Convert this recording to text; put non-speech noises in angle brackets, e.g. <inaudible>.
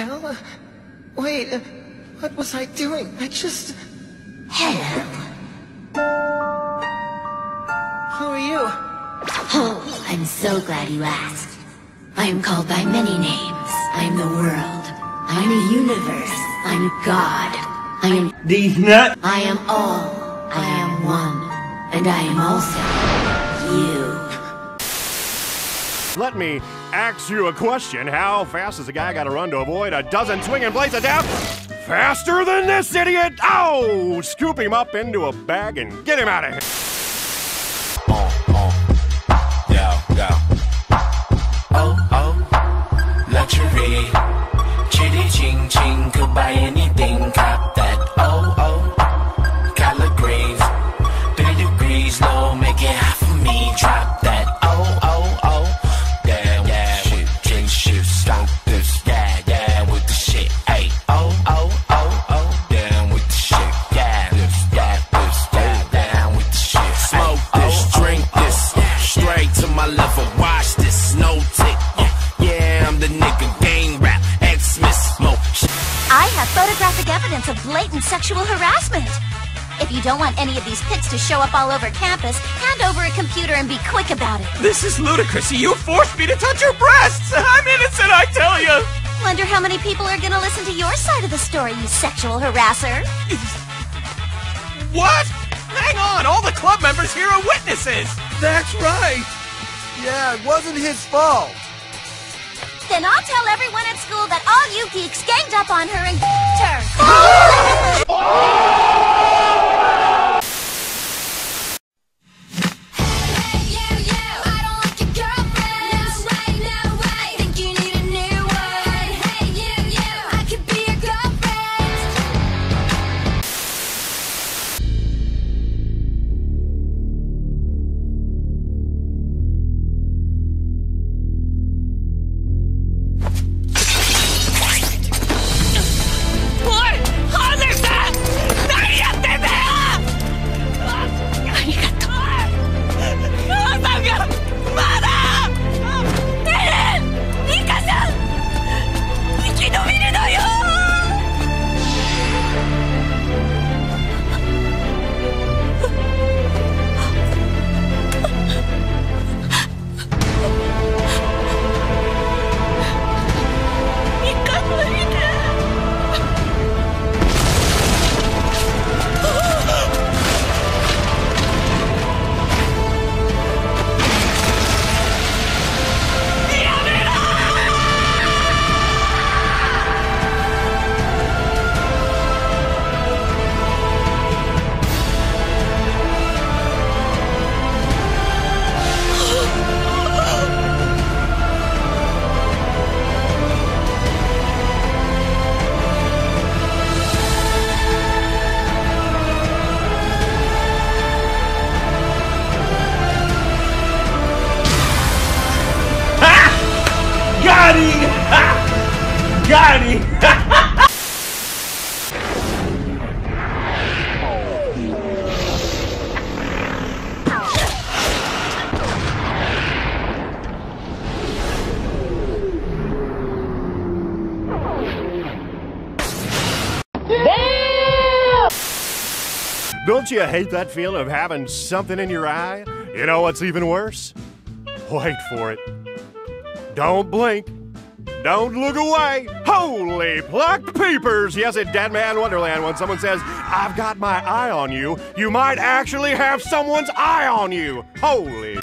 Al? Wait, uh, what was I doing? I just... Hello. Who are you? Oh, I'm so glad you asked. I am called by many names. I am the world. I am the universe. I'm God. I am... These nuts. I am all. I am one. And I am also you. Let me ask you a question. How fast has a guy got to run to avoid a dozen swinging blades of death? Faster than this idiot! Oh! Scoop him up into a bag and get him out of here. Yo, go. Oh, oh, luxury. Straight to my level. Watch this, no tick. Yeah, I'm the nigga, gang rap, X-Miss, mo. I have photographic evidence of blatant sexual harassment. If you don't want any of these pics to show up all over campus, hand over a computer and be quick about it. This is ludicrous. You forced me to touch your breasts. I'm innocent, I tell you. Wonder how many people are gonna listen to your side of the story, you sexual harasser. What? Hang on, all the club members here are witnesses. That's right. Yeah, it wasn't his fault. Then I'll tell everyone at school that all you geeks ganged up on her and <laughs> her. <laughs> Don't you hate that feeling of having something in your eye? You know what's even worse? Wait for it. Don't blink. Don't look away. Holy plucked peepers. Yes, at Deadman Wonderland, when someone says, I've got my eye on you, you might actually have someone's eye on you. Holy.